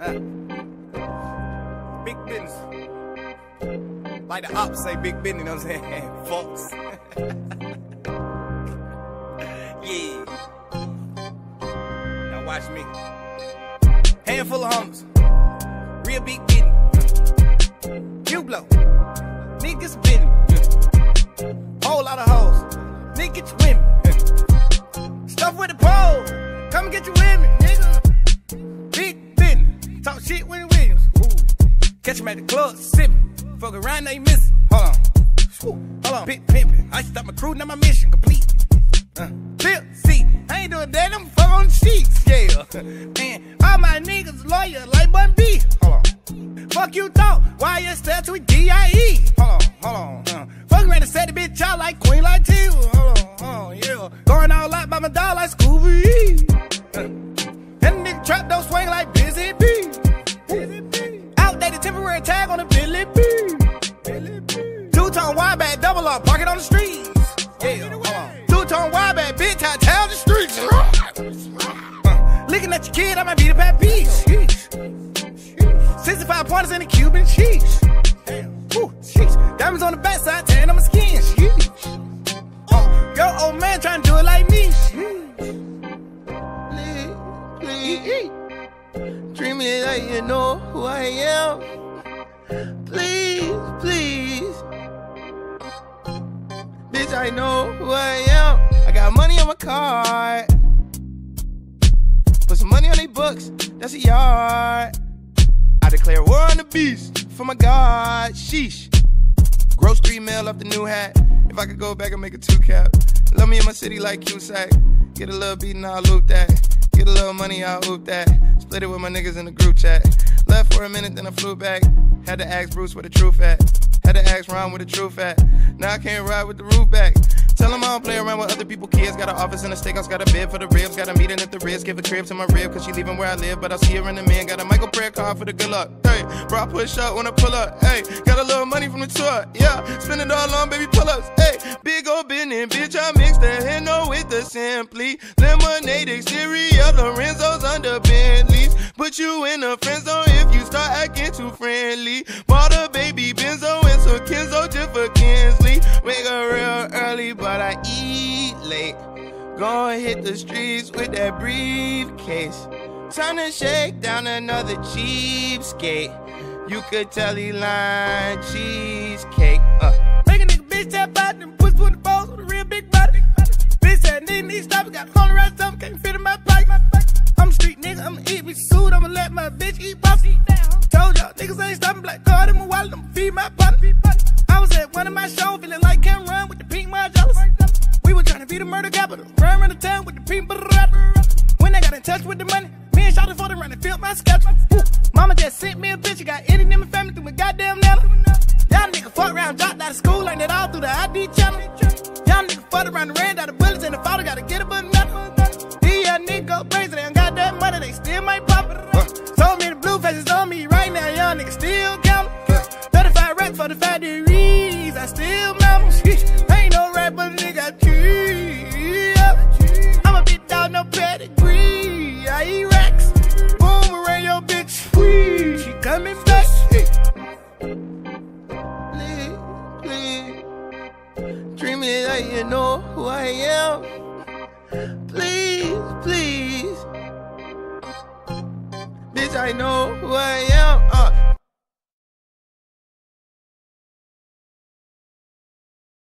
Uh, big business. Like the ops say big business, you know what I'm saying? Folks. yeah. Now watch me. Handful of homies. Real big business. You blow. Niggas business. Whole lot of hoes. Niggas women. Stuff with the pole. Come get you Catch him at the club, sipping. Fuck around, they miss. Hold on. Hold on. Pit pimping. I stop my crew, now my mission complete. Uh, Lil C, I ain't doing that, I'm fuck on the sheets. Yeah. Man, all my niggas lawyer like Bun B. Hold on. Fuck you thought, why you to a D-I-E? Hold on, hold on. Uh, fuck around and set the bitch out like Queen like T. Hold on, hold on, yeah. Going all out by my dog like Scooby. Uh, that nigga trap don't swing like Busy B. Tag on the Billy B. Two tone wide back, double up, park it on the streets. Yeah. Two tone wide back, bitch, I tell the streets. Uh, looking at your kid, I might be the bad piece. 65 pointers in the Cuban cheese. Woo, sheesh. Diamonds on the backside, tan on my skin. Sheesh. Uh, your old man trying to do it like me. Please, treat me like you know who I am. Bitch, I know who I am. I got money on my card. Put some money on they books, that's a yard. I declare war on the beast for my God. Sheesh. Gross three mil off the new hat. If I could go back and make a two cap. Love me in my city like Cusack. Get a little beating, I'll loop that. Get a little money, I'll hoop that. Split it with my niggas in the group chat. Left for a minute, then I flew back. Had to ask Bruce where the truth at. Had to ask Ron where the truth at. Now I can't ride with the roof back. Tell him I don't play around with other people kids. Got an office in the steakhouse, got a bed for the ribs. Got a meeting at the ribs, give a crib to my rib, cause she leaving where I live. But I'll see her in a man. Got a Michael prayer card for the good luck. Hey, bro, I push up when I pull up. Hey, got a little money from the tour. Yeah, spend it all on baby pull ups. Hey, Big ol' business, bitch, I mix the Henno with the Simply. Lemonade exterior, Lorenzo's under Bentleys. Put you in a friend zone if you start acting too friendly. Bought a baby Benzo and some Kenzo just for Kinsley. Wake up real early, but I eat late. Gonna hit the streets with that briefcase. Time to shake down another cheapskate. You could tell he lying cheesecake. Uh. Make a nigga bitch tap out them 220 balls with a real big body. Bitch that need these stops, got phone around some, can't fit in my bike. I'm a street nigga, I'ma eat me suit, I'ma let my bitch eat pussy. Told y'all niggas ain't stopping, black card in my wallet, I'ma feed my body. I was at one of my shows, feeling like can't Run with the pink my jealous. We were trying to be the murder capital, run around the town with the pink rapper. When they got in touch with the money, me and Shotty for the run and filled my schedule. Mama just sent me a bitch, got any in my family through my goddamn nana. Nigga the ran out of bullets and the father gotta get a banana. These young niggas crazy, they don't got that money, they still might pop it. Told me the blue faces on me right now, young niggas still counting. 35 racks for the factories, I still mammal. Ain't no rap, but a nigga I. I'm a bit dog, no pedigree. I eat racks. Boom, around your bitch. Free. She coming back. Me like you know who I am. Please, please. Bitch, I know who I am. Uh,